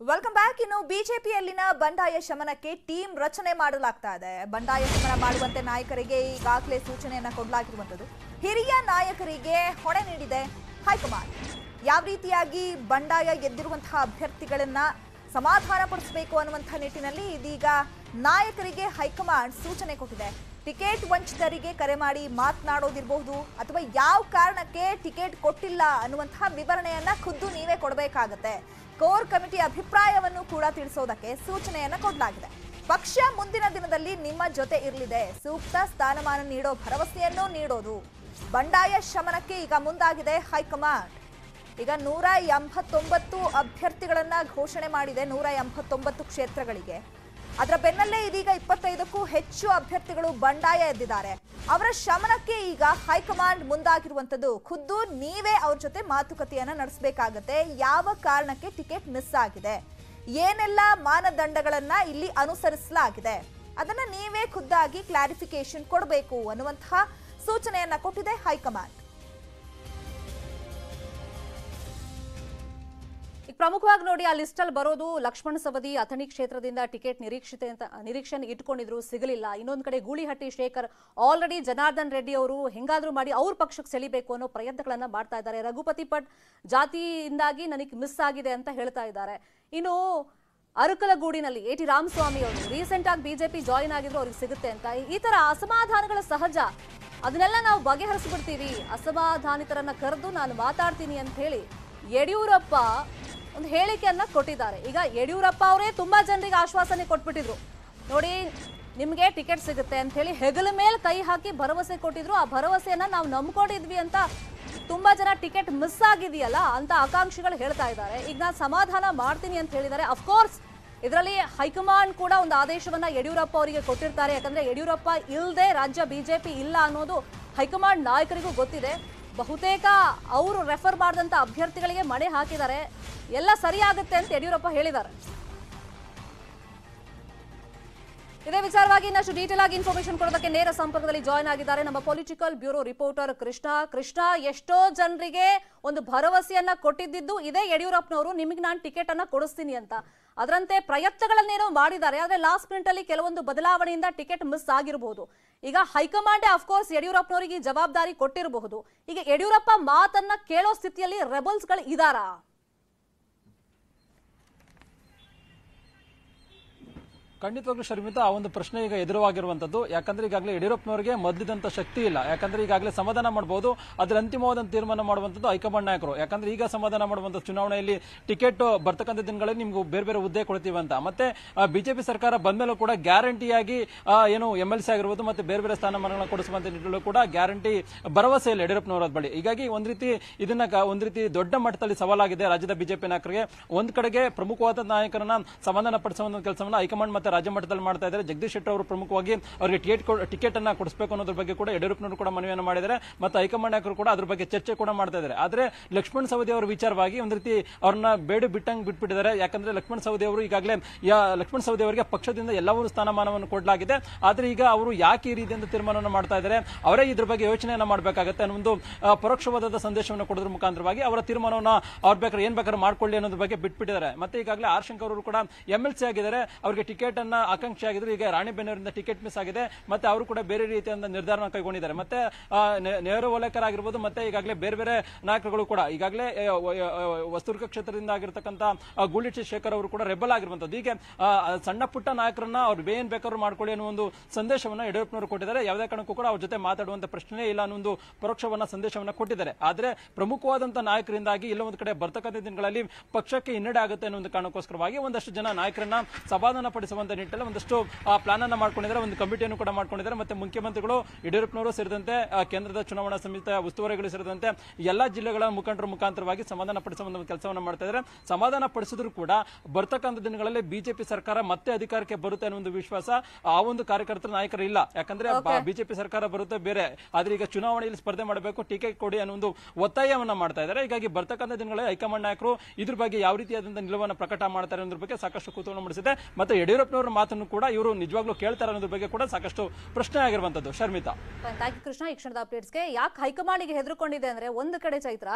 Welcome back ಇನ್ನು ಬಿಜೆಪಿಯಲ್ಲಿನ ಬಂಡಾಯ ಶಮನಕ್ಕೆ team ರಚನೆ ಮಾಡಲಾಗ್ತಾ ಇದೆ. ಬಂಡಾಯ ಶಮನ ಮಾಡುವಂತೆ ನಾಯಕರಿಗೆ ಈಗಾಗಲೇ ಸೂಚನೆಯನ್ನ ಕೊಡಲಾಗಿರುವಂತದ್ದು ಹಿರಿಯ ನಾಯಕರಿಗೆ ಹೊಣೆ ನೀಡಿದೆ ಹೈಕಮಾಂಡ್. ಯಾವ ರೀತಿಯಾಗಿ ಬಂಡಾಯ ಎದ್ದಿರುವಂತಹ ಅಭ್ಯರ್ಥಿಗಳನ್ನ ಸಮಾಧಾನ ಪಡಿಸಬೇಕು ಅನ್ನುವಂಥ ನಿಟ್ಟಿನಲ್ಲಿ ಇದೀಗ ನಾಯಕರಿಗೆ ಹೈಕಮಾಂಡ್ ಸೂಚನೆ ಕೊಟ್ಟಿದೆ. ಟಿಕೆಟ್ ವಂಚಿತರಿಗೆ ಕರೆ ಮಾಡಿ ಮಾತನಾಡೋದಿರಬಹುದು ಅಥವಾ ಯಾವ ಕಾರಣಕ್ಕೆ ಟಿಕೆಟ್ ಕೊಟ್ಟಿಲ್ಲ ಅನ್ನುವಂತಹ ವಿವರಣೆಯನ್ನ ಖುದ್ದು ನೀವೇ ಕೊಡಬೇಕಾಗತ್ತೆ. ಕೋರ್ ಕಮಿಟಿ ಅಭಿಪ್ರಾಯವನ್ನು ಕೂಡ ತಿಳಿಸೋದಕ್ಕೆ ಸೂಚನೆಯನ್ನ ಕೊಡಲಾಗಿದೆ. ಪಕ್ಷ ಮುಂದಿನ ದಿನದಲ್ಲಿ ನಿಮ್ಮ ಜೊತೆ ಇರಲಿದೆ. ಸೂಕ್ತ ಸ್ಥಾನಮಾನ ನೀಡೋ ಭರವಸೆಯನ್ನು ನೀಡೋದು. ಬಂಡಾಯ ಶಮನಕ್ಕೆ ಈಗ ಮುಂದಾಗಿದೆ ಹೈಕಮಾಂಡ್. ಈಗ ನೂರ ಎಂಬತ್ತೊಂಬತ್ತು ಅಭ್ಯರ್ಥಿಗಳನ್ನ ಘೋಷಣೆ ಮಾಡಿದೆ ನೂರ ಎಂಬತ್ತೊಂಬತ್ತು ಕ್ಷೇತ್ರಗಳಿಗೆ. ಅದರ ಬೆನ್ನಲ್ಲೇ ಇದೀಗ ಇಪ್ಪತ್ತೈದಕ್ಕೂ ಹೆಚ್ಚು ಅಭ್ಯರ್ಥಿಗಳು ಬಂಡಾಯ ಎದ್ದಿದ್ದಾರೆ. ಅವರ ಶಮನಕ್ಕೆ ಈಗ ಹೈಕಮಾಂಡ್ ಮುಂದಾಗಿರುವಂತದ್ದು ಖುದ್ದು ನೀವೇ ಅವ್ರ ಜೊತೆ ಮಾತುಕತೆಯನ್ನ ನಡೆಸಬೇಕಾಗತ್ತೆ. ಯಾವ ಕಾರಣಕ್ಕೆ ಟಿಕೆಟ್ ಮಿಸ್ ಆಗಿದೆ? ಏನೆಲ್ಲ ಮಾನದಂಡಗಳನ್ನ ಇಲ್ಲಿ ಅನುಸರಿಸಲಾಗಿದೆ? ಅದನ್ನ ನೀವೇ ಖುದ್ದಾಗಿ ಕ್ಲಾರಿಫಿಕೇಶನ್ ಕೊಡಬೇಕು ಅನ್ನುವಂತಹ ಸೂಚನೆಯನ್ನ ಕೊಟ್ಟಿದೆ ಹೈಕಮಾಂಡ್. ಪ್ರಮುಖವಾಗಿ ನೋಡಿ, ಆ ಲಿಸ್ಟ್ ಅಲ್ಲಿ ಬರೋದು ಲಕ್ಷ್ಮಣ ಸವದಿ, ಅಥಣಿ ಕ್ಷೇತ್ರದಿಂದ ಟಿಕೆಟ್ ನಿರೀಕ್ಷಿತೆ ಅಂತ ನಿರೀಕ್ಷೆ ಇಟ್ಕೊಂಡಿದ್ರು, ಸಿಗಲಿಲ್ಲ. ಇನ್ನೊಂದು ಕಡೆ ಗೂಳಿಹಟ್ಟಿ ಶೇಖರ್ ಆಲ್ರೆಡಿ ಜನಾರ್ದನ್ ರೆಡ್ಡಿ ಅವರು ಹೆಂಗಾದ್ರೂ ಮಾಡಿ ಅವ್ರ ಪಕ್ಷಕ್ಕೆ ಸೆಳಿಬೇಕು ಅನ್ನೋ ಪ್ರಯತ್ನಗಳನ್ನ ಮಾಡ್ತಾ ಇದ್ದಾರೆ. ರಘುಪತಿ ಪಟ್ ಜಾತಿಯಿಂದಾಗಿ ನನಗೆ ಮಿಸ್ ಆಗಿದೆ ಅಂತ ಹೇಳ್ತಾ ಇದ್ದಾರೆ. ಇನ್ನು ಅರಕಲಗೂಡಿನಲ್ಲಿ ಎ ಟಿ ರಾಮಸ್ವಾಮಿ ಅವರು ರೀಸೆಂಟ್ ಆಗಿ ಬಿಜೆಪಿ ಜಾಯಿನ್ ಆಗಿದ್ರು, ಅವ್ರಿಗೆ ಸಿಗುತ್ತೆ ಅಂತ. ಈ ತರ ಅಸಮಾಧಾನಗಳ ಸಹಜ, ಅದನ್ನೆಲ್ಲ ನಾವು ಬಗೆಹರಿಸ್ಬಿಡ್ತೀವಿ. ಅಸಮಾಧಾನಿತರನ್ನ ಕರೆದು ನಾನು ಮಾತಾಡ್ತೀನಿ ಅಂತ ಹೇಳಿ ಯಡಿಯೂರಪ್ಪ ಒಂದು ಹೇಳಿಕೆಯನ್ನ ಕೊಟ್ಟಿದ್ದಾರೆ. ಈಗ ಯಡಿಯೂರಪ್ಪ ಅವರೇ ತುಂಬಾ ಜನರಿಗೆ ಆಶ್ವಾಸನೆ ಕೊಟ್ಬಿಟ್ಟಿದ್ರು. ನೋಡಿ, ನಿಮಗೆ ಟಿಕೆಟ್ ಸಿಗುತ್ತೆ ಅಂತ ಹೇಳಿ ಹೆಗಲ ಮೇಲೆ ಕೈ ಹಾಕಿ ಭರವಸೆ ಕೊಟ್ಟಿದ್ರು. ಆ ಭರವಸೆಯನ್ನ ನಾವು ನಂಬ್ಕೊಂಡಿದ್ವಿ ಅಂತ ತುಂಬಾ ಜನ ಟಿಕೆಟ್ ಮಿಸ್ ಆಗಿದೆಯಲ್ಲ ಅಂತ ಆಕಾಂಕ್ಷಿಗಳು ಹೇಳ್ತಾ ಇದ್ದಾರೆ. ಈಗ ನಾನು ಸಮಾಧಾನ ಮಾಡ್ತೀನಿ ಅಂತ ಹೇಳಿದ್ದಾರೆ. ಅಫ್ಕೋರ್ಸ್ ಇದರಲ್ಲಿ ಹೈಕಮಾಂಡ್ ಕೂಡ ಒಂದು ಆದೇಶವನ್ನ ಯಡಿಯೂರಪ್ಪ ಅವರಿಗೆ ಕೊಟ್ಟಿರ್ತಾರೆ. ಯಾಕಂದ್ರೆ ಯಡಿಯೂರಪ್ಪ ಇಲ್ಲದೆ ರಾಜ್ಯ ಬಿಜೆಪಿ ಇಲ್ಲ ಅನ್ನೋದು ಹೈಕಮಾಂಡ್ ನಾಯಕರಿಗೂ ಗೊತ್ತಿದೆ. ಬಹುತೇಕ ಅವರು ರೆಫರ್ ಮಾಡಿದಂತ ಅಭ್ಯರ್ಥಿಗಳಿಗೆ ಮಣೆ ಹಾಕಿದ್ದಾರೆ. ಎಲ್ಲ ಸರಿಯಾಗುತ್ತೆ ಅಂತ ಯಡಿಯೂರಪ್ಪ ಹೇಳಿದ್ದಾರೆ. ಇದೇ ವಿಚಾರವಾಗಿ ಇನ್ನಷ್ಟು ಡೀಟೇಲ್ ಆಗಿ ಇನ್ಫಾರ್ಮೇಶನ್ ಕೊಡೋದಕ್ಕೆ ನೇರ ಸಂಪರ್ಕದಲ್ಲಿ ಜಾಯ್ನ್ ಆಗಿದ್ದಾರೆ ನಮ್ಮ political bureau reporter Krishna. Krishna, ಎಷ್ಟೋ ಜನರಿಗೆ ಒಂದು ಭರವಸೆಯನ್ನ ಕೊಟ್ಟಿದ್ದು ಇದೇ ಯಡಿಯೂರಪ್ಪನವರು, ನಿಮಗೆ ನಾನು ಟಿಕೆಟ್ ಅನ್ನ ಕೊಡಿಸ್ತೀನಿ ಅಂತ. ಅದರಂತೆ ಪ್ರಯತ್ನಗಳನ್ನೇನೋ ಮಾಡಿದ್ದಾರೆ, ಆದರೆ ಲಾಸ್ಟ್ ಮಿನಿಟ್ ಅಲ್ಲಿ ಕೆಲವೊಂದು ಬದಲಾವಣೆಯಿಂದ ಟಿಕೆಟ್ ಮಿಸ್ ಆಗಿರಬಹುದು ಈಗ ಹೈಕಮಾಂಡ್ ಅಫ್ಕೋರ್ಸ್ ಯಡಿಯೂರಪ್ಪನವರಿಗೆ ಜವಾಬ್ದಾರಿ ಕೊಟ್ಟಿರಬಹುದು. ಈಗ ಯಡಿಯೂರಪ್ಪ ಮಾತನ್ನ ಕೇಳೋ ಸ್ಥಿತಿಯಲ್ಲಿ ರೆಬಲ್ಸ್ಗಳು ಇದಾರಾ? ಖಂಡಿತವಾಗ್ಲೂ ಶರ್ಮಿತಾ, ಆ ಒಂದು ಪ್ರಶ್ನೆ ಈಗ ಎದುರಾಗಿರುವಂತದ್ದು ಯಾಕಂದ್ರೆ ಈಗಾಗಲೇ ಯಡಿಯೂರಪ್ಪನವರಿಗೆ ಮೊದಲಿದಂತ ಶಕ್ತಿ ಇಲ್ಲ. ಯಾಕಂದ್ರೆ ಈಗಾಗಲೇ ಸಮಾಧಾನ ಮಾಡಬಹುದು ಅದ್ರ ಅಂತಿಮವಾದ ತೀರ್ಮಾನ ಮಾಡುವಂತದ್ದು ಹೈಕಮಾಂಡ್ ನಾಯಕರು. ಯಾಕಂದ್ರೆ ಈಗ ಸಮಾಧಾನ ಮಾಡುವಂತ ಚುನಾವಣೆಯಲ್ಲಿ ಟಿಕೆಟ್ ಬರ್ತಕ್ಕಂಥ ದಿನಗಳಲ್ಲಿ ನಿಮ್ಗೆ ಬೇರೆ ಬೇರೆ ಹುದ್ದೆ ಕೊಡ್ತೀವಿ ಅಂತ. ಮತ್ತೆ ಬಿಜೆಪಿ ಸರ್ಕಾರ ಬಂದ್ಮೇಲೂ ಕೂಡ ಗ್ಯಾರಂಟಿಯಾಗಿ ಏನು ಎಂ ಎಲ್ ಸಿ ಆಗಿರ್ಬೋದು ಮತ್ತೆ ಬೇರೆ ಬೇರೆ ಸ್ಥಾನಮಾನಗಳನ್ನ ಕೊಡಿಸುವಂತ ನಿಟ್ಟಿನಲ್ಲೂ ಕೂಡ ಗ್ಯಾರಂಟಿ ಭರವಸೆ ಇಲ್ಲ ಯಡಿಯೂರಪ್ಪನವರ ಬಳಿ. ಹೀಗಾಗಿ ಒಂದ್ ರೀತಿ ಇದನ್ನ ಒಂದ್ ರೀತಿ ದೊಡ್ಡ ಮಟ್ಟದಲ್ಲಿ ಸವಾಲಾಗಿದೆ ರಾಜ್ಯದ ಬಿಜೆಪಿ ನಾಯಕರಿಗೆ. ಒಂದ್ ಕಡೆಗೆ ಪ್ರಮುಖವಾದ ನಾಯಕರನ್ನ ಸಮಾಧಾನ ಪಡಿಸುವಂತ ಕೆಲಸವನ್ನ ಹೈಕಮಾಂಡ್ ಮತ್ತೆ ರಾಜ್ಯ ಮಟ್ಟದಲ್ಲಿ ಮಾಡ್ತಾ ಇದ್ದಾರೆ. ಜಗದೀಶ್ ಶೆಟ್ಟರ್ ಅವರು ಪ್ರಮುಖವಾಗಿ ಅವರಿಗೆ ಟಿಕೆಟ್ ಟಿಕೆಟ್ ಅನ್ನ ಕೊಡಿಸಬೇಕು ಅನ್ನೋದ್ರ ಬಗ್ಗೆ ಕೂಡ ಯಡಿಯೂರಪ್ಪನವರು ಕೂಡ ಮನವಿಯನ್ನು ಮಾಡಿದ್ದಾರೆ. ಮತ್ತೆ ಹೈಕಮಾಂಡ್ ನಾಯಕರು ಕೂಡ ಅದ್ರ ಬಗ್ಗೆ ಚರ್ಚೆ ಕೂಡ ಮಾಡ್ತಾ ಇದ್ದಾರೆ. ಆದರೆ ಲಕ್ಷ್ಮಣ್ ಸವದಿ ಅವರ ವಿಚಾರವಾಗಿ ಒಂದು ರೀತಿ ಅವ್ರನ್ನ ಬೇಡು ಬಿಟ್ಟಂಗೆ ಬಿಟ್ಬಿಟ್ಟಿದ್ದಾರೆ. ಯಾಕಂದ್ರೆ ಲಕ್ಷ್ಮಣ್ ಸವದಿ ಅವರು ಈಗಾಗಲೇ ಲಕ್ಷ್ಮಣ್ ಸವದಿ ಅವರಿಗೆ ಪಕ್ಷದಿಂದ ಎಲ್ಲವೂ ಸ್ಥಾನಮಾನವನ್ನು ಕೊಡಲಾಗಿದೆ. ಆದ್ರೆ ಈಗ ಅವರು ಯಾಕೆ ಈ ರೀತಿಯಿಂದ ತೀರ್ಮಾನವನ್ನು ಮಾಡ್ತಾ ಇದ್ದಾರೆ? ಅವರೇ ಇದ್ರ ಬಗ್ಗೆ ಯೋಚನೆಯನ್ನ ಮಾಡಬೇಕಾಗತ್ತೆ ಅನ್ನೋ ಒಂದು ಪರೋಕ್ಷವಾದ ಸಂದೇಶವನ್ನು ಕೊಡೋದ್ರ ಮುಖಾಂತರವಾಗಿ ಅವರ ತೀರ್ಮಾನವನ್ನು ಅವ್ರ ಬೇಕಾದ್ರೆ ಏನ್ ಬೇಕಾದ್ರೆ ಮಾಡ್ಕೊಳ್ಳಿ ಅನ್ನೋದ್ರ ಬಗ್ಗೆ ಬಿಟ್ಬಿಟ್ಟಿದ್ದಾರೆ. ಮತ್ತೆ ಈಗಾಗಲೇ ಆರ್ ಶಂಕರ್ ಅವರು ಕೂಡ ಎಂ ಆಗಿದ್ದಾರೆ. ಅವರಿಗೆ ಟಿಕೆಟ್ ಅನ್ನ ಆಕಾಂಕ್ಷಿ ಆಗಿದ್ರು, ಈಗ ರಾಣಿಬೆನ್ನೂರಿಂದ ಟಿಕೆಟ್ ಮಿಸ್ ಆಗಿದೆ, ಮತ್ತೆ ಅವರು ಕೂಡ ಬೇರೆ ರೀತಿಯಿಂದ ನಿರ್ಧಾರ ಕೈಗೊಂಡಿದ್ದಾರೆ. ಮತ್ತೆ ನೆಹರು ಓಲೇಕರ್ ಆಗಿರ್ಬೋದು ಮತ್ತೆ ಈಗಾಗಲೇ ಬೇರೆ ಬೇರೆ ನಾಯಕರುಗಳು ಕೂಡ, ಈಗಾಗಲೇ ವಸ್ತುರ್ಗ ಕ್ಷೇತ್ರದಿಂದ ಆಗಿರ್ತಕ್ಕಂಥ ಗೂಳಿಟ್ಟಿ ಗೂಳಿಟಿ ಶೇಖರ್ ಅವರು ಕೂಡ ರೆಬಲ್ ಆಗಿರುವಂತದ್ದು ಹೀಗೆ ಸಣ್ಣ ಪುಟ್ಟ ನಾಯಕರನ್ನ ಅವ್ರು ಬೇನ್ ಬೇಕಾದ್ರು ಮಾಡ್ಕೊಳ್ಳಿ ಅನ್ನೋ ಒಂದು ಸಂದೇಶವನ್ನ ಯಡಿಯೂರಪ್ಪನವರು ಕೊಟ್ಟಿದ್ದಾರೆ. ಯಾವುದೇ ಕಾರಣಕ್ಕೂ ಕೂಡ ಅವ್ರ ಜೊತೆ ಮಾತಾಡುವಂತ ಪ್ರಶ್ನೆ ಇಲ್ಲ ಅನ್ನೋ ಒಂದು ಪರೋಕ್ಷವನ್ನ ಸಂದೇಶವನ್ನ ಕೊಟ್ಟಿದ್ದಾರೆ. ಆದ್ರೆ ಪ್ರಮುಖವಾದಂತಹ ನಾಯಕರಿಂದಾಗಿ ಇಲ್ಲ ಒಂದು ಕಡೆ ಬರ್ತಕ್ಕಂಥ ದಿನಗಳಲ್ಲಿ ಪಕ್ಷಕ್ಕೆ ಹಿನ್ನಡೆ ಆಗುತ್ತೆ ಅನ್ನೋ ಒಂದು ಕಾರಣಕ್ಕೋಸ್ಕರವಾಗಿ ಒಂದಷ್ಟು ಜನ ನಾಯಕರನ್ನ ಸಮಾಧಾನ ಪಡಿಸುವಂತ ನಿಟ್ಟಿನಲ್ಲಿ ಒಂದಷ್ಟು ಪ್ಲಾನ್ ಅನ್ನ ಮಾಡ್ಕೊಂಡಿದ್ದಾರೆ. ಒಂದು ಕಮಿಟಿಯನ್ನು ಕೂಡ ಮಾಡ್ಕೊಂಡಿದ್ದಾರೆ. ಮತ್ತೆ ಮುಖ್ಯಮಂತ್ರಿಗಳು ಯಡಿಯೂರಪ್ಪನವರು ಸೇರಿದಂತೆ ಕೇಂದ್ರದ ಚುನಾವಣಾ ಸಮಿತಿ ಉಸ್ತುವಾರಿಗಳು ಸೇರಿದಂತೆ ಎಲ್ಲಾ ಜಿಲ್ಲೆಗಳ ಮುಖಂಡರ ಮುಖಾಂತರವಾಗಿ ಸಮಾಧಾನ ಪಡಿಸುವ ಒಂದು ಕೆಲಸವನ್ನು ಮಾಡ್ತಾ ಇದ್ದಾರೆ. ಸಮಾಧಾನ ಪಡಿಸಿದ್ರು ಕೂಡ ಬರ್ತಕ್ಕಂಥ ದಿನಗಳಲ್ಲಿ ಬಿಜೆಪಿ ಸರ್ಕಾರ ಮತ್ತೆ ಅಧಿಕಾರಕ್ಕೆ ಬರುತ್ತೆ ಅನ್ನೋ ಒಂದು ವಿಶ್ವಾಸ ಆ ಒಂದು ಕಾರ್ಯಕರ್ತರ ನಾಯಕರು ಇಲ್ಲ ಯಾಕಂದ್ರೆ ಬಿಜೆಪಿ ಸರ್ಕಾರ ಬರುತ್ತೆ ಬೇರೆ. ಆದ್ರೆ ಈಗ ಚುನಾವಣೆಯಲ್ಲಿ ಸ್ಪರ್ಧೆ ಮಾಡಬೇಕು ಟಿಕೆಟ್ ಕೊಡಿ ಅನ್ನೋ ಒಂದು ಒತ್ತಾಯವನ್ನ ಮಾಡ್ತಾ ಇದ್ದಾರೆ. ಹೀಗಾಗಿ ಬರ್ತಕ್ಕಂಥ ದಿನಗಳಲ್ಲಿ ಹೈಕಮಾಂಡ್ ನಾಯಕರು ಇದ್ರ ಬಗ್ಗೆ ಯಾವ ರೀತಿಯಾದಂತಹ ನಿಲುವನ್ನು ಪ್ರಕಟ ಮಾಡ್ತಾರೆ ಅನ್ನೋದ್ರ ಬಗ್ಗೆ ಸಾಕಷ್ಟು ಕುತೂಹಲ ಮೂಡಿಸಿದೆ. ಮತ್ತೆ ಯಡಿಯೂರಪ್ಪನವರ ಮಾತನ್ನು ಕೂಡ ಇವರು ನಿಜವಾಗ್ಲೂ ಕೇಳ್ತಾರೆ ಅನ್ನೋದ್ರ ಬಗ್ಗೆ ಕೂಡ ಸಾಕಷ್ಟು ಪ್ರಶ್ನೆ ಆಗಿರುವಂತದ್ದು. ಶರ್ಮಿತಾ. Thank you Krishna. ಈ ಕ್ಷಣದ ಅಪ್ಡೇಟ್ಸ್ಗೆ ಯಾಕೆ ಹೈಕಮಾಂಡಿಗೆ ಹೆದರ್ಕೊಂಡಿದೆ ಅಂದ್ರೆ ಒಂದು ಕಡೆ ಚೈತ್ರ